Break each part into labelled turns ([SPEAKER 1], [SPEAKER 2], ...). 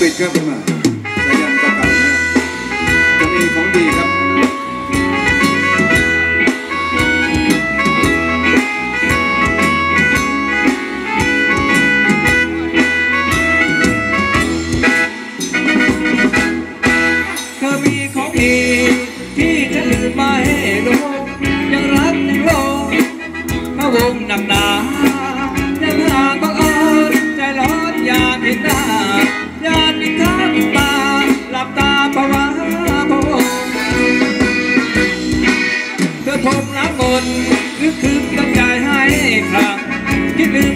[SPEAKER 1] บิ
[SPEAKER 2] ดครับมาต่ยันเก่าๆนะจะมีของ
[SPEAKER 1] ดีครับเธอมีของดี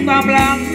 [SPEAKER 1] Blanc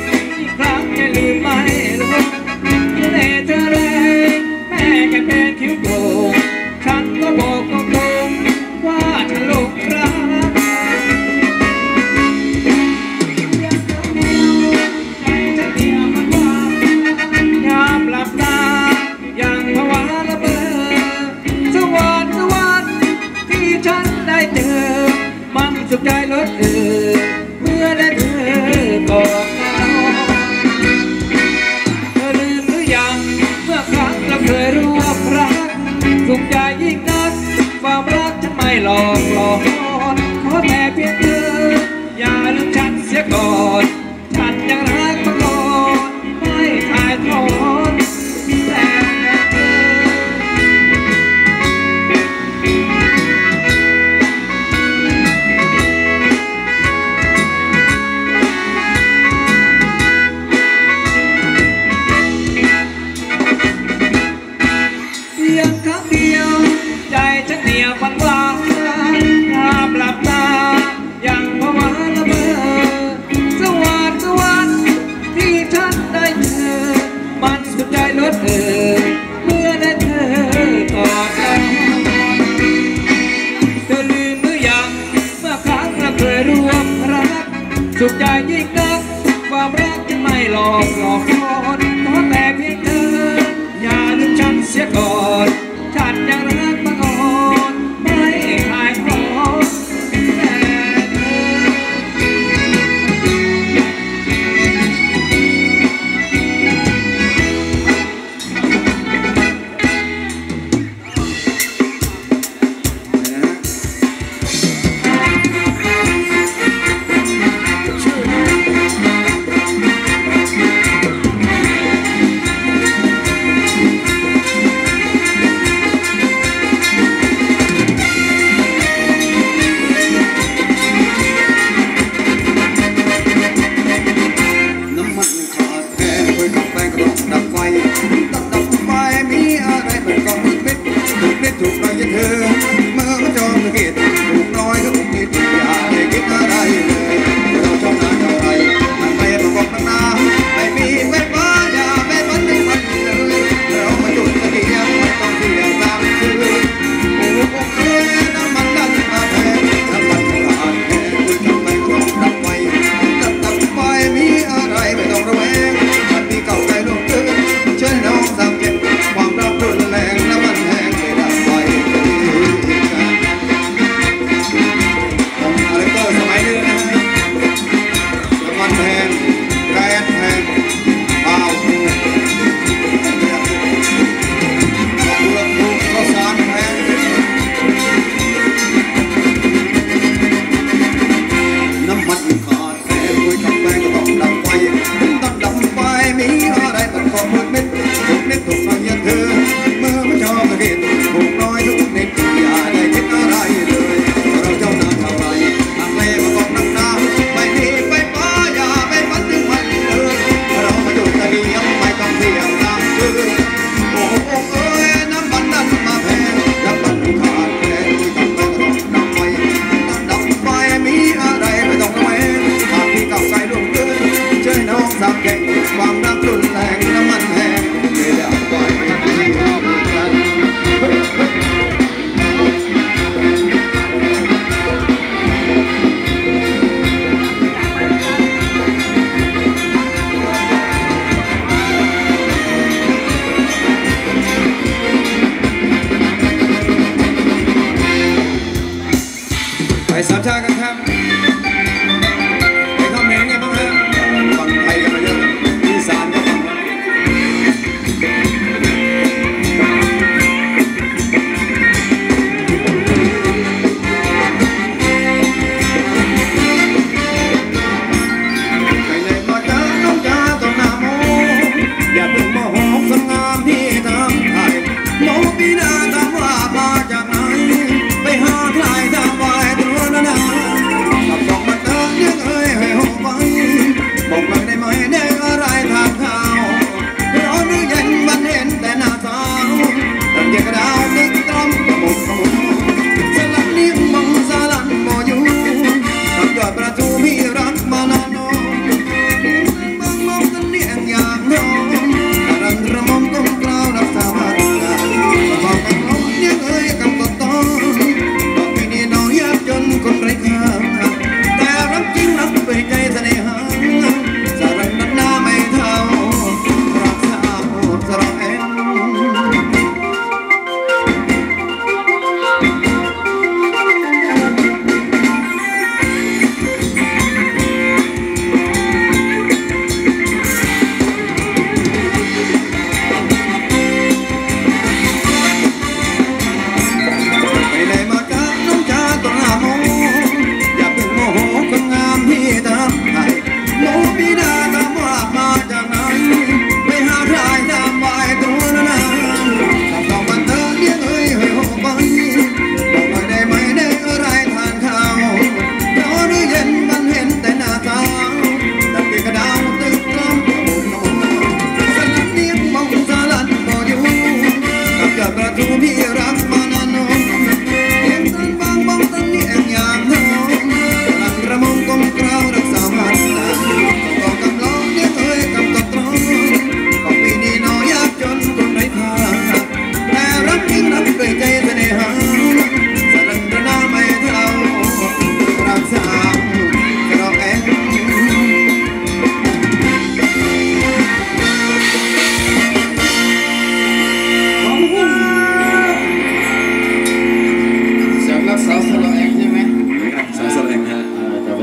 [SPEAKER 1] I sometimes